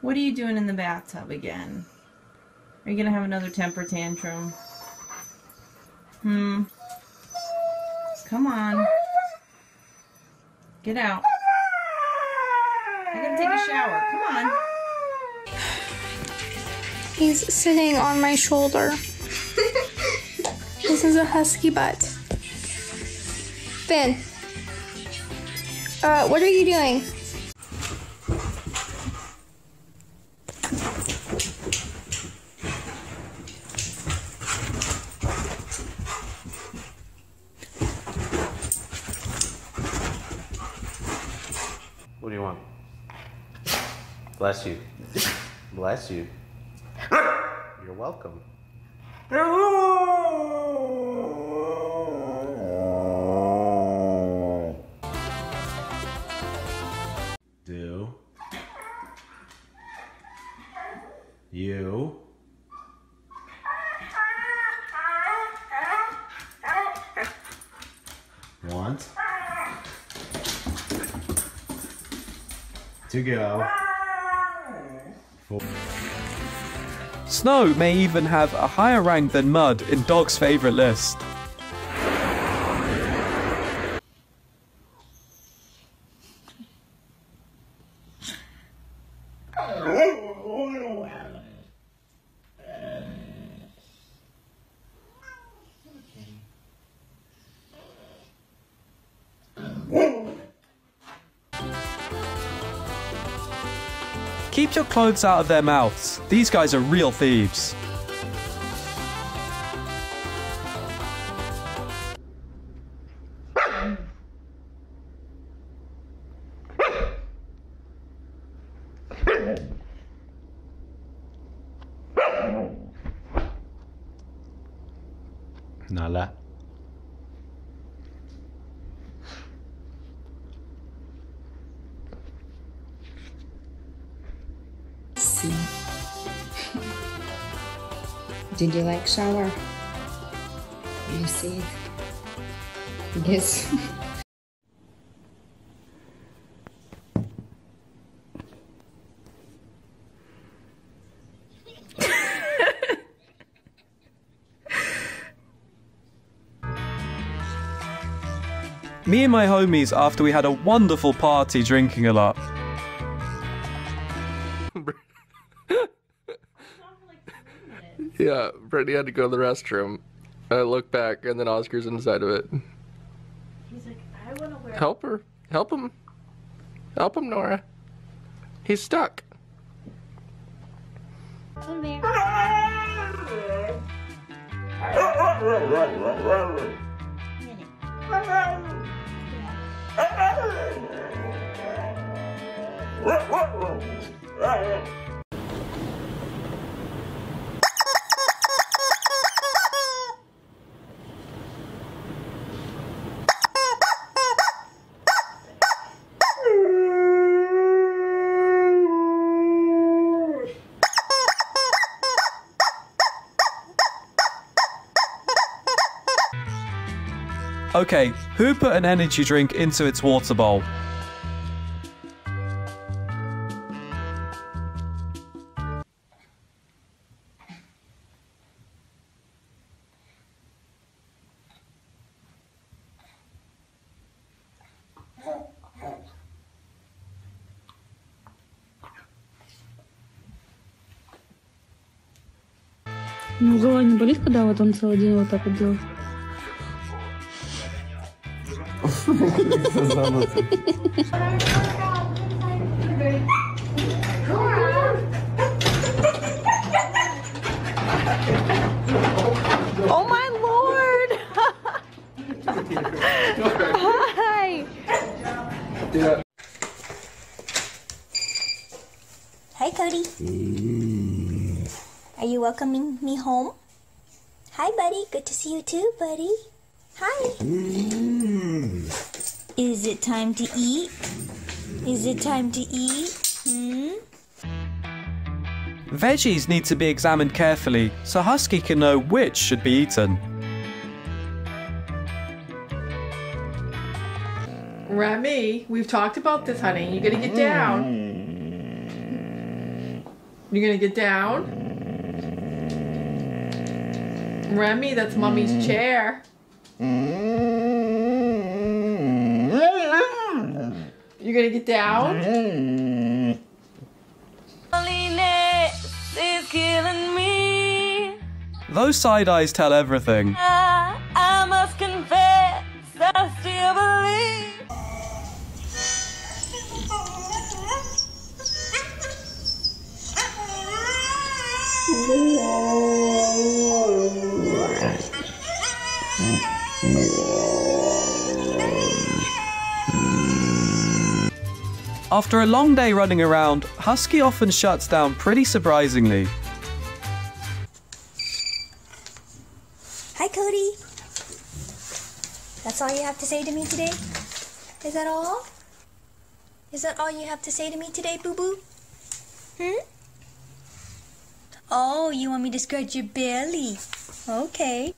What are you doing in the bathtub again? Are you gonna have another temper tantrum? Hmm. Come on. Get out. You're gonna take a shower. Come on. He's sitting on my shoulder. this is a husky butt. Finn. Uh, what are you doing? Bless you. Bless you. You're welcome. Do you want to go Snow may even have a higher rank than Mud in Dog's favourite list. Keep your clothes out of their mouths. These guys are real thieves. Did you like shower? You see? Yes. Me and my homies after we had a wonderful party drinking a lot. Yeah, Brittany had to go to the restroom. I look back, and then Oscar's inside of it. He's like, I wanna wear Help her. Help him. Help him, Nora. He's stuck. Come here. Okay, who put an energy drink into its water bowl? Ну, голова не болит, когда вот он целый день вот так вот делает? Oh my lord! Hi! Hi, Cody. Are you welcoming me home? Hi, buddy. Good to see you too, buddy. Hi. Is it time to eat? Is it time to eat? Hmm? Veggies need to be examined carefully so Husky can know which should be eaten. Remy, we've talked about this, honey. You're gonna get down. You're gonna get down? Remy, that's mommy's chair. You gonna get down? is killing me. Those side eyes tell everything. Ah. After a long day running around, Husky often shuts down pretty surprisingly. Hi, Cody. That's all you have to say to me today? Is that all? Is that all you have to say to me today, boo boo? Hmm? Oh, you want me to scratch your belly? Okay.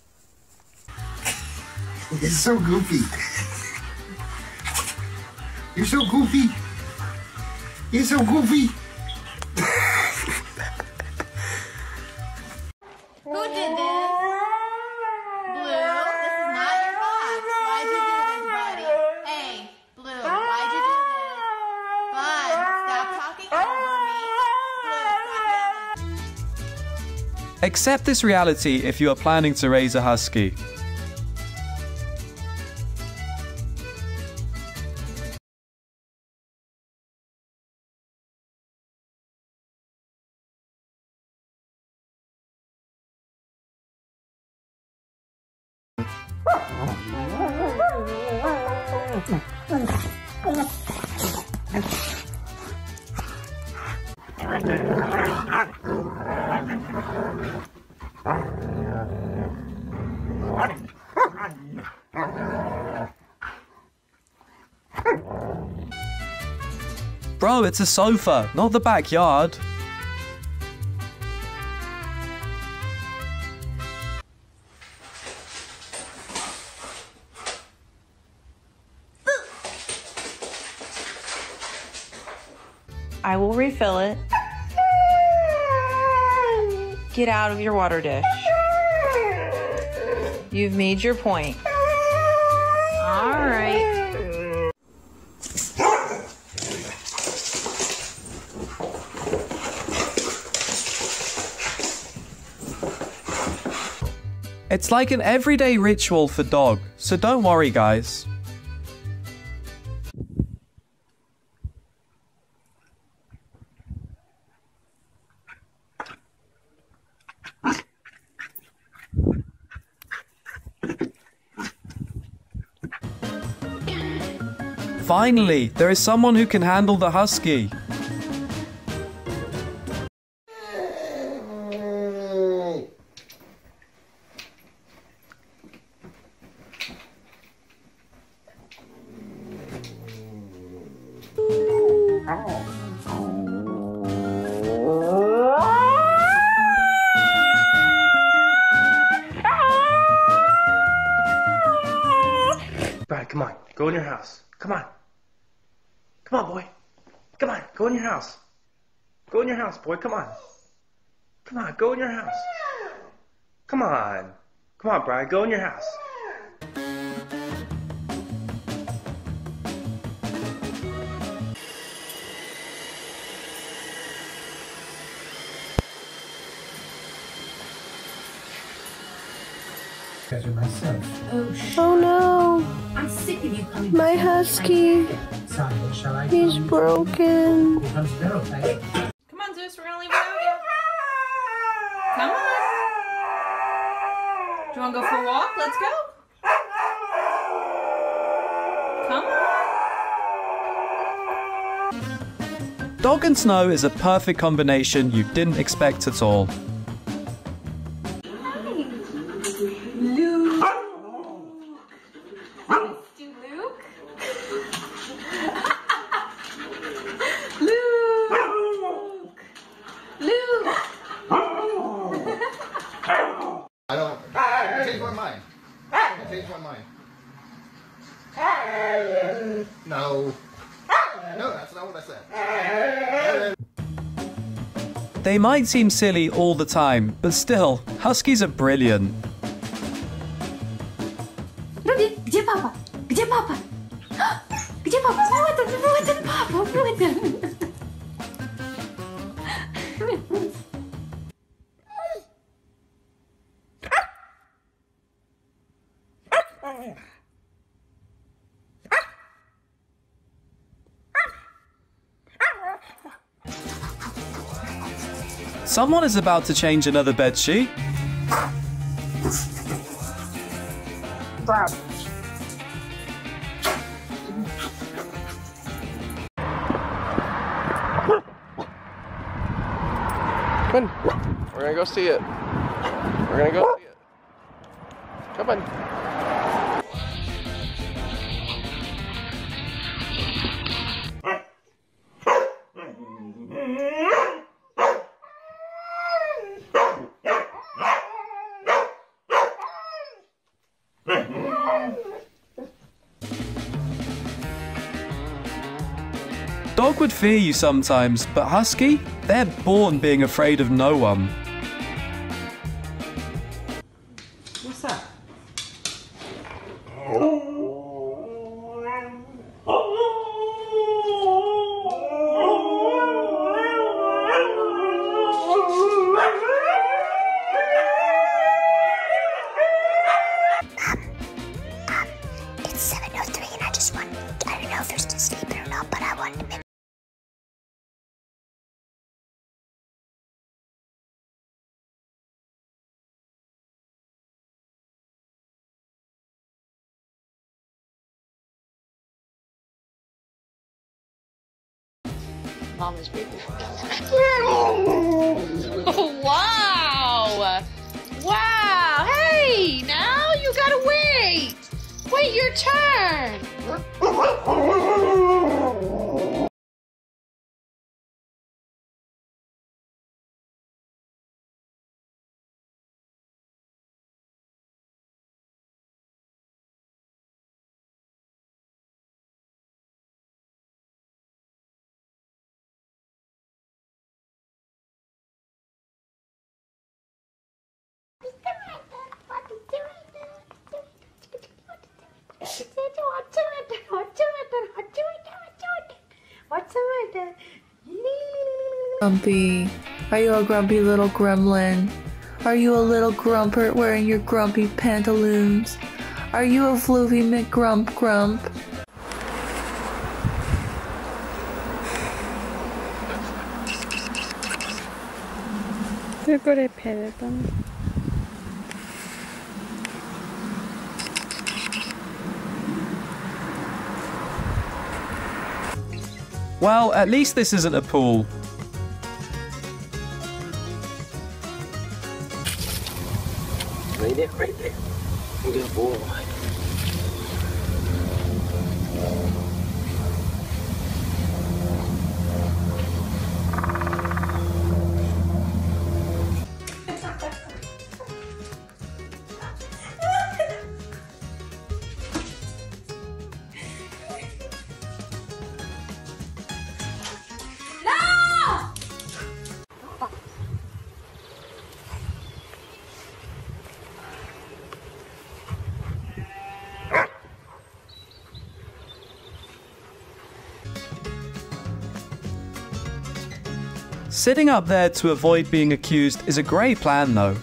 It's so goofy. You're so goofy. You're so goofy. Who did this? Blue, this is not your box. Why'd you do this, buddy? Hey, Blue, why'd you do this? Bud, stop talking over me. Blue, stop yelling. Accept this reality if you are planning to raise a husky. Bro, it's a sofa, not the backyard. Get out of your water dish. You've made your point. All right. It's like an everyday ritual for dog, so don't worry, guys. Finally, there is someone who can handle the husky. Brad, come on. Go in your house. Come on. Come on, boy. Come on. Go in your house. Go in your house, boy. Come on. Come on. Go in your house. Come on. Come on, Brad. Go in your house. Oh, oh no. I'm sick of you coming. My husky. He's broken. Come on, Zeus, we're gonna leave without you. Come on. Do you wanna go for a walk? Let's go. Come on. Dog and snow is a perfect combination you didn't expect at all. Luke. Mr. Luke. Luke. Luke. I don't. I changed my mind. I changed my mind. No. No, that's not what I said. They might seem silly all the time, but still, Huskies are brilliant. Руби, где папа? Где папа? Где папа? Вот он, вот он, папа, вот он. Someone is about to change another bed sheet. Come on. We're gonna go see it. We're gonna go see it. Come on. Would fear you sometimes, but Husky? They're born being afraid of no one. Mama's baby. wow! Wow! Hey, now you gotta wait. Wait your turn. Grumpy. Are you a grumpy little gremlin? Are you a little grumpert wearing your grumpy pantaloons? Are you a floofy McGrump Grump? Hur går det i pelleten? Well, at least this isn't a pool. Right there. Good boy. Sitting up there to avoid being accused is a great plan, though.